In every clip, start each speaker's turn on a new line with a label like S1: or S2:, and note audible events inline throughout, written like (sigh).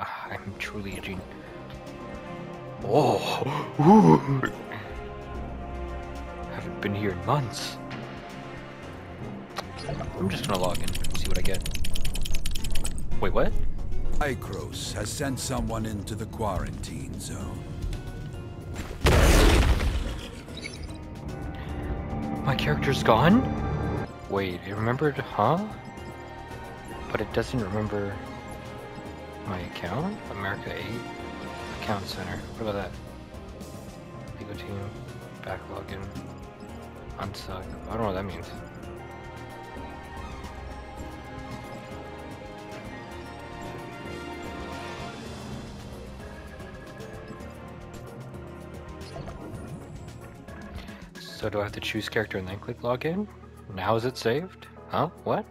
S1: Ah, I'm truly a genius. Oh, ooh. haven't been here in months. I'm just gonna log in, see what I get. Wait, what?
S2: Hykros has sent someone into the quarantine zone.
S1: My character's gone? Wait, it remembered, huh? But it doesn't remember my account? America 8? Account center. What about that? Lego team, back login, unsuck. I don't know what that means. So do I have to choose character and then click login? Now is it saved? Huh? What?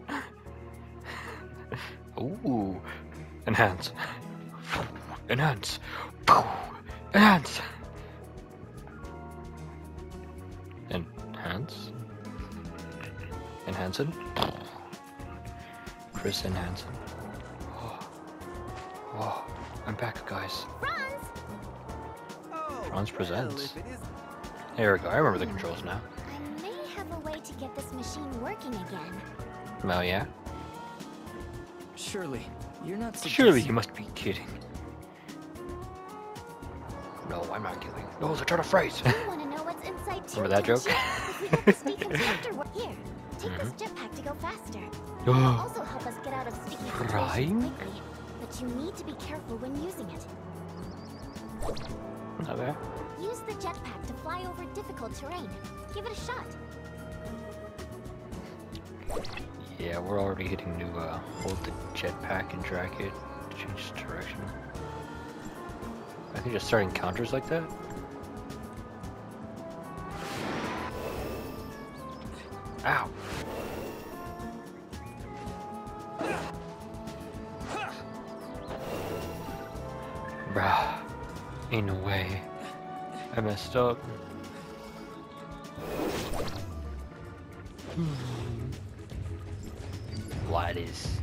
S1: (laughs) Ooh. Enhance. Enhance. Enhance. Enhance. Enhancing. Chris Enhancing. Oh. oh. I'm back, guys.
S3: Franz!
S1: Franz presents. There we go. I remember the controls now.
S3: I may have a way to get this machine working again.
S1: Oh yeah?
S4: Surely, you're not
S1: Surely you must be kidding. No, I'm not kidding. No, it's a turn of phrase.
S3: To know what's inside. (laughs)
S1: Remember that joke?
S3: you? If we get this deconstructor here, take this mm-hmm. jetpack to go faster. (gasps) Also help us get out of sticky situations quickly. But you need to be careful when using it.
S1: Not bad.
S3: Use the jetpack to fly over difficult terrain. Give it a shot.
S1: Yeah, we're already hitting new, uh, hold the jetpack and drag it, change direction. I think just starting counters like that. Ow! Bruh, ain't no way. I messed up. Lattice.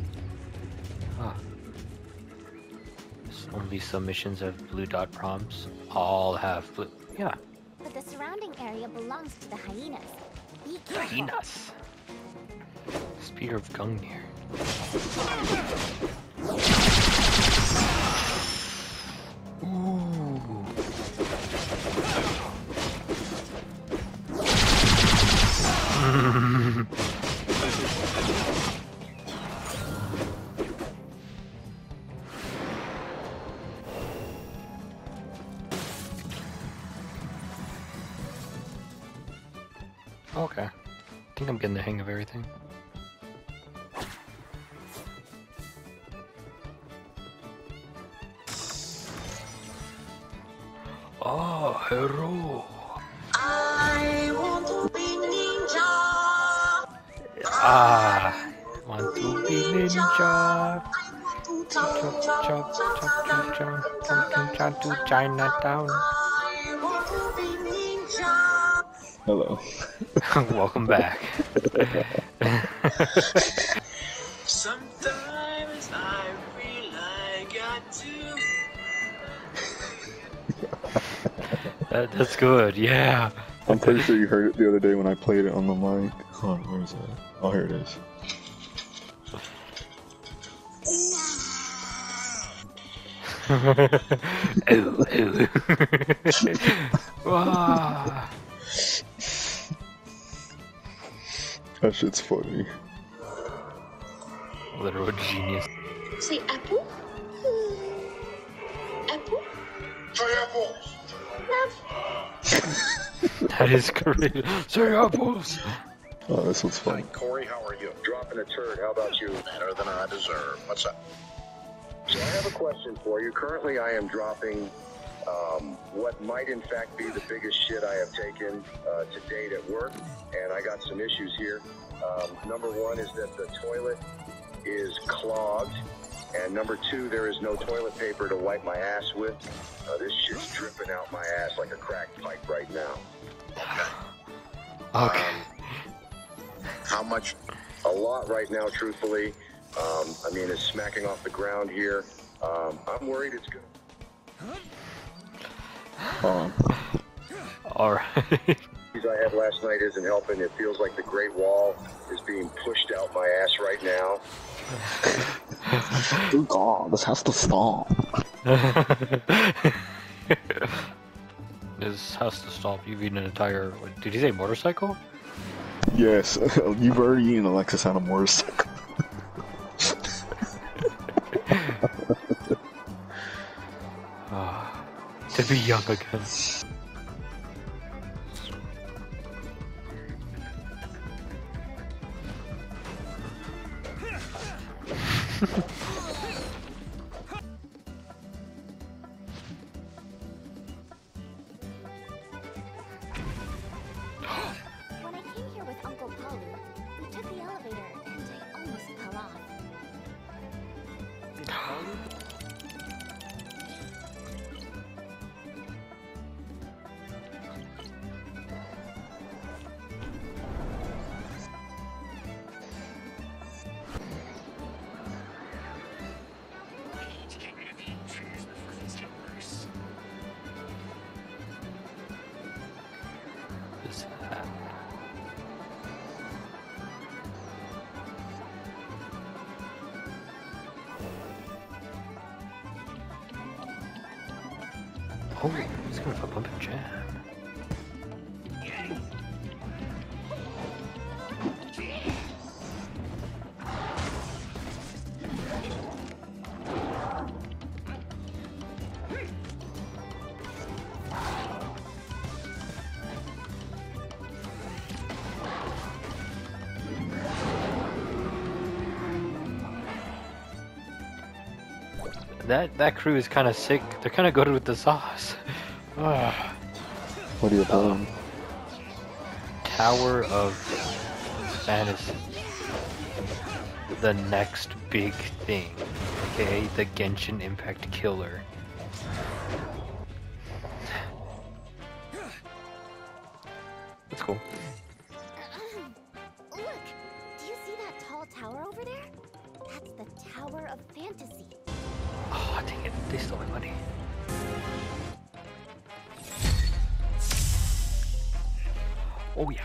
S1: Huh. Only some missions have blue dot prompts. All have blue. Yeah,
S3: But the surrounding area belongs to the hyenas. Be careful.
S1: hyenas. Spear of Gungnir. Oh, hero.
S5: I want to be ninja.
S1: Ah, want to be ninja.
S5: I want to
S1: Chop, chop, chop, chop, chop, chop, chop, chop, to Chinatown.
S5: I want to be ninja.
S6: Hello.
S1: Welcome back. That, that's good, yeah.
S6: I'm pretty sure you heard it the other day when I played it on the mic. Hold on, where is that? Oh, here it is.
S1: ooh, ooh. Wah.
S6: That shit's funny.
S1: Literal genius.
S7: Say apple? Hmm. Apple? (laughs)
S1: That is great. Say apples.
S6: Oh, this one's
S8: Hi,
S6: funny.
S8: Corey, how are you? Dropping a turd. How about you? Better than I deserve. What's up? So I have a question for you. Currently, I am dropping um, what might in fact be the biggest shit I have taken uh, to date at work, and I got some issues here. Um, number one is that the toilet is clogged, and number two, there is no toilet paper to wipe my ass with. Uh, this shit's dripping out my ass like a crack pipe right now.
S1: Okay.
S8: How much? A lot right now, truthfully. Um, I mean, it's smacking off the ground here. Um, I'm worried it's good.
S6: Um,
S1: Alright. (laughs)
S8: These I had last night isn't helping. It feels like the Great Wall is being pushed out my ass right now.
S6: God, this has to stop. (laughs)
S1: this has to stop. You've eaten an entire. Did he say motorcycle?
S6: Yes, you've already eaten Alexis on a motorcycle. (laughs)
S1: Ah, to be young again.
S3: When I came here with Uncle Palu, we took the elevator and I almost fell off.
S1: Is that- Oh, he's going for bump and jam. That that crew is kind of sick. They're kind of good with the sauce. (laughs)
S6: What are you doing?
S1: Tower of Fantasy. The next big thing. Okay, the Genshin Impact killer. Oh, yeah.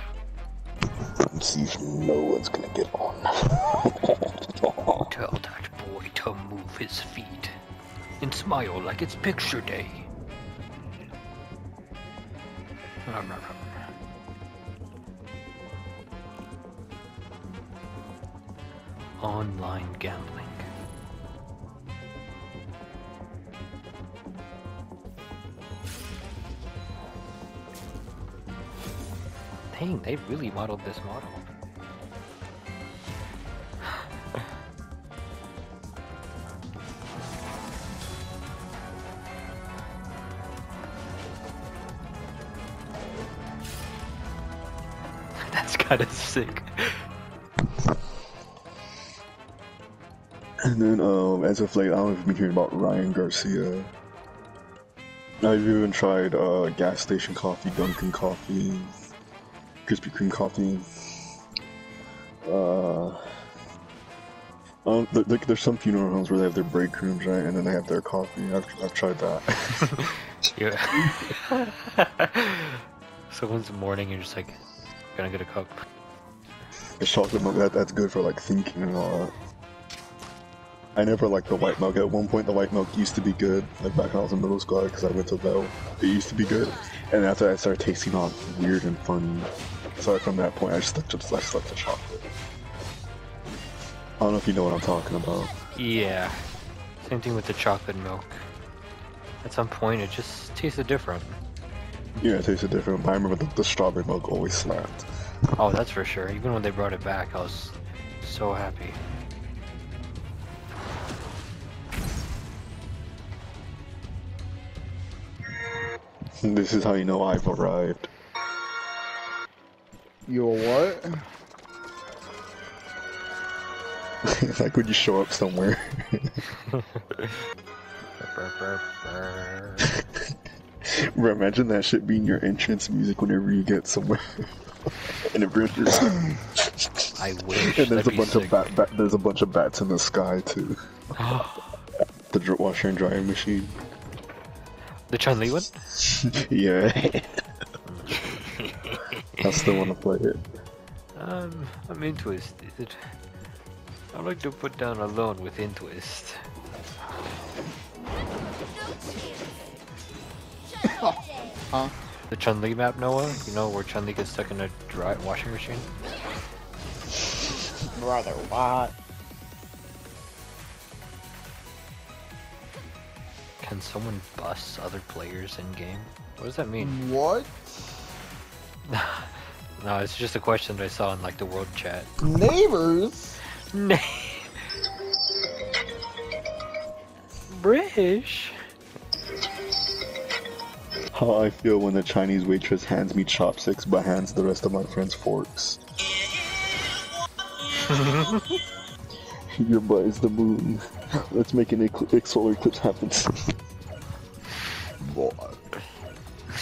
S6: Let's See if no one's gonna get on.
S1: Tell that boy to move his feet and smile like it's picture day. Online gambling. Dang, they really modeled this model. (laughs) That's kind of sick.
S6: And then, um, as of late, I don't you've been hearing about Ryan Garcia. I've even tried uh, gas station coffee, Dunkin' coffee, Krispy Kreme coffee. Uh, um, there's some funeral homes where they have their break rooms, right, and then they have their coffee. I've, I've tried that. (laughs)
S1: Yeah. (laughs) so when's morning you're just like gonna get a cup?
S6: the chocolate milk that, that's good for like thinking and all that. I never liked the white milk. At one point, the white milk used to be good, like back when I was in middle school, because I went to Bell. It used to be good, and after that, it started tasting all weird and funny. So from that point, I just stuck to I to chocolate. I don't know if you know what I'm talking about.
S1: Yeah. Same thing with the chocolate milk. At some point, it just tasted different.
S6: Yeah, it tasted different, but I remember the, the strawberry milk always slapped.
S1: Oh, that's for sure. Even when they brought it back, I was so happy. (laughs)
S6: This is how you know I've arrived.
S4: You a what? (laughs)
S6: like when you show up somewhere. (laughs) Bro, imagine that shit being your entrance music whenever you get somewhere. and it brings
S1: I wish.
S6: And there's
S1: that'd
S6: a bunch
S1: sick.
S6: of bat, bat, there's a bunch of bats in the sky too. (gasps) The dr- washer and dryer machine.
S1: The Chun Li one?
S6: yeah. I still want to play it.
S1: Um, I'm into it. I like to put down alone with Twist. (laughs)
S4: Huh?
S1: The Chun Li map, Noah. You know where Chun Li gets stuck in a dry washing machine.
S4: Brother, what?
S1: Can someone bust other players in game? What does that mean?
S4: What? (laughs)
S1: no, it's just a question that I saw in like the world chat.
S4: Neighbors?
S1: Brish.
S6: How I feel when the Chinese waitress hands me chopsticks but hands the rest of my friends forks. (laughs) Your butt is the moon. Let's make an ecl solar eclipse happen. (laughs)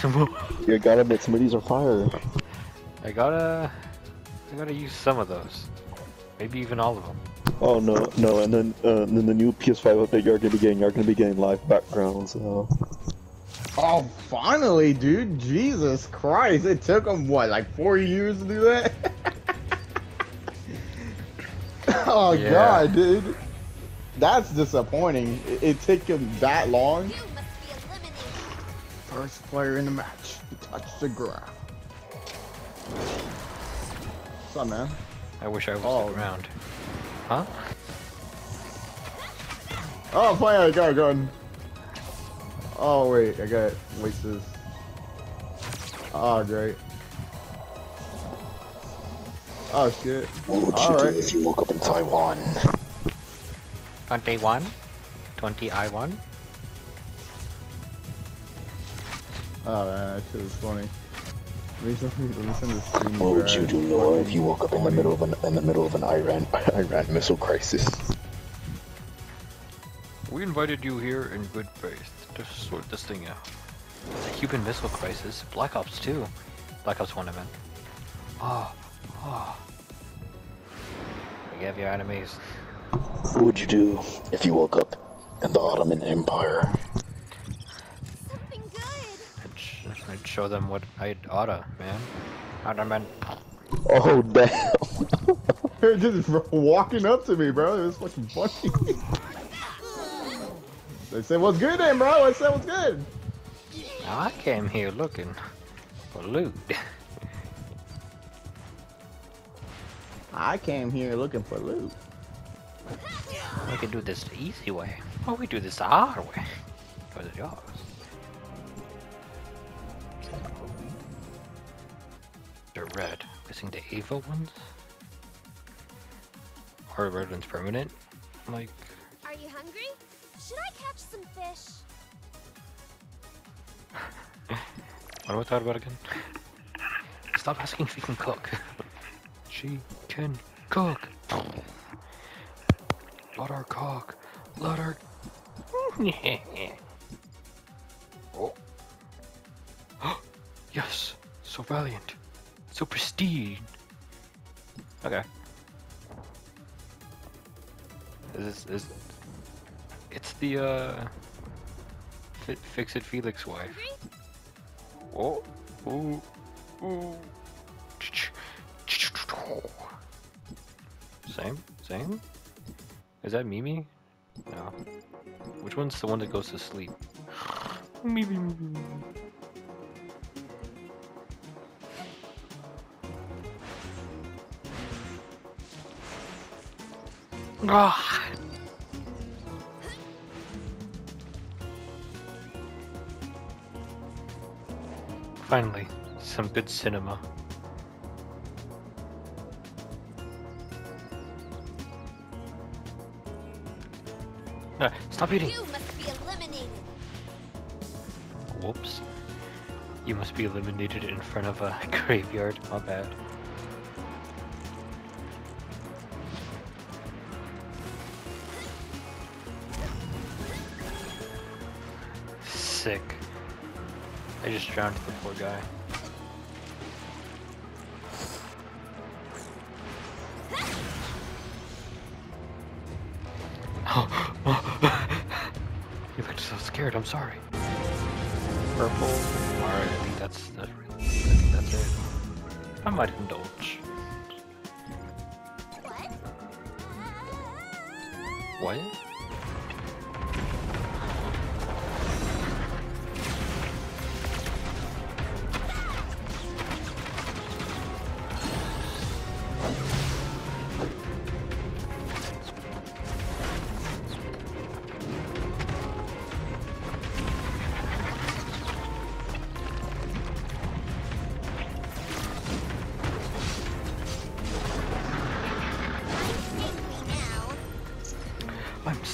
S4: Boy.
S6: you gotta admit, some of these are fire.
S1: I gotta, I gotta use some of those. Maybe even all of them.
S6: Oh no, no, and then, uh, then the new PS5 update you're gonna be getting, you're gonna be getting live backgrounds. So.
S4: Oh, finally, dude! Jesus Christ! It took them what, like four years to do that? (laughs) oh
S1: Yeah.
S4: god, dude! That's disappointing. It, it took him that long. First player in the match to touch the ground. What's up, man?
S1: I wish I was
S4: Oh.
S1: around. Huh?
S4: Oh, player, I got a gun. Oh wait, I got wasted. Oh great. Oh shit.
S6: What would
S4: All
S6: you
S4: right.
S6: do if you woke up in Taiwan?
S1: 21? 20 I1?
S4: Oh man, that shit was funny. Let me let me send this screen
S6: What would you do, Noah, if you woke up in the middle of an in the middle of an Iran (laughs) Iran missile crisis?
S1: We invited you here in good faith to sort this thing out. The Cuban Missile Crisis, Black Ops 2. Black Ops 1, I meant. Ah, ah. Oh, oh. Forgive your enemies.
S6: What would you do if you woke up in the Ottoman Empire?
S3: Something good.
S1: I'd, sh- I'd show them what I'd oughta, man. Oughta, man.
S6: Oh damn! (laughs)
S4: They're just walking up to me, bro. It was fucking funny. they said, "What's good, then, bro?" I said, "What's good?"
S1: Now I came here looking for loot.
S4: I came here looking for loot.
S1: we can do this the easy way. Or we do this the hard way. Because it's yours. Guessing the Ava ones? Or red one's permanent? Like,
S3: Are you hungry? Should I catch some fish? (laughs)
S1: what am I thought about again? Stop asking if he can cook. (laughs) she can cook. Let her cook. Let her. (laughs) oh. (gasps) yes. So valiant. So pristine. Okay. Is this is it's the uh Fi fix it Felix wife. Oh, ooh, ooh. Same, same. Is that Mimi? No. Which one's the one that goes to sleep? Mimi. Ah. Finally, some good cinema. No, stop eating!
S3: You must be eliminated.
S1: Whoops. You must be eliminated in front of a (laughs) graveyard. My bad. Sick. I just drowned the poor guy. Oh, (gasps) oh. you looked so scared. I'm sorry. Purple. Alright, I think that's that's really. I think that's it. I might indulge. What? I'm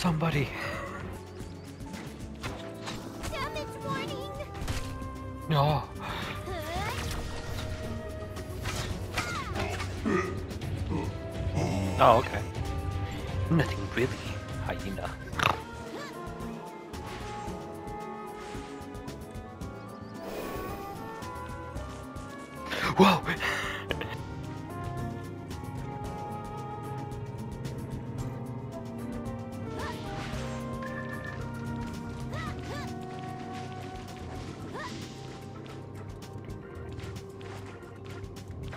S1: somebody.
S3: Damage warning!
S1: No. Oh, okay. Nothing really, hyena.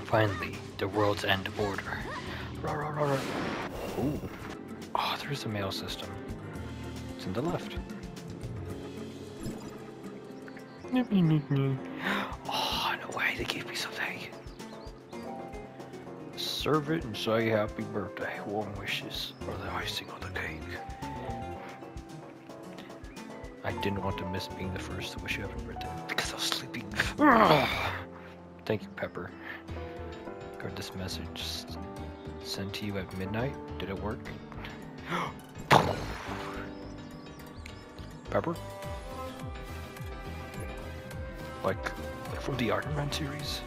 S1: Finally, the world's end order. Rah, rah, rah. Ooh. Oh, there's a mail system. It's in the left. (laughs) Oh, no way, they gave me something. Serve it and say happy birthday. Warm wishes or the icing on the cake. I didn't want to miss being the first to wish you happy birthday because I was sleeping. (laughs) Thank you, Pepper. Got this message sent to you at midnight. Did it work? (gasps) Pepper? Like, like from the Iron Man series?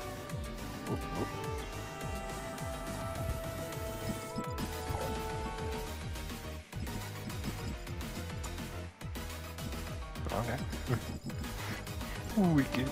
S1: Oop, oop. Okay. (laughs) Wicked.